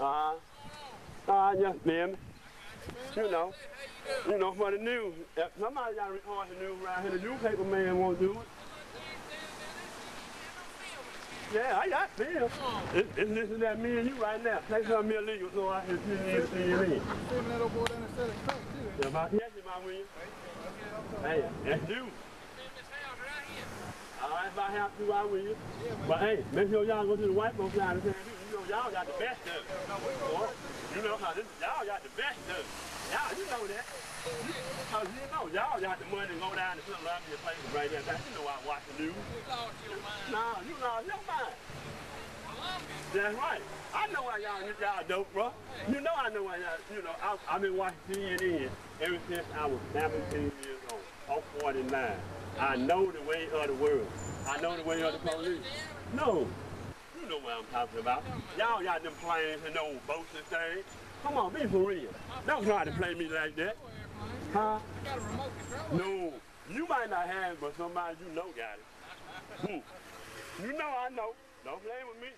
Uh, uh, yes, ma'am. You know, you know, for the news. If somebody got to record the news around here. The newspaper man won't do it. Yeah, I got film. It's, it's listening to me and you right now. Play something illegal so I can see you see you in. Sitting that there and selling crack too. Yes, my William. Hey, that's you. All right, if I have to. But hey, make sure y'all go to the white folks side and say, you know, y'all got the best of it. Boy, you know how this, y'all got the best of it. Y'all, you know that. Cause you know, y'all got the money to go down to Philadelphia places right there. You know I watch the news. You lost your mind. Nah, you lost your mind. That's right. I know why y'all y'all dope, bro. You know I know why y'all, you know, I, I've been watching CNN ever since I was 17 years old. I'm 49. I know the way of the world. I know the way of the police. No. You know what I'm talking about. Y'all got them planes and those boats and things. Come on, be for real. Don't try to play me like that. Huh? No. You might not have it, but somebody you know got it. Hmm. You know I know. Don't play with me.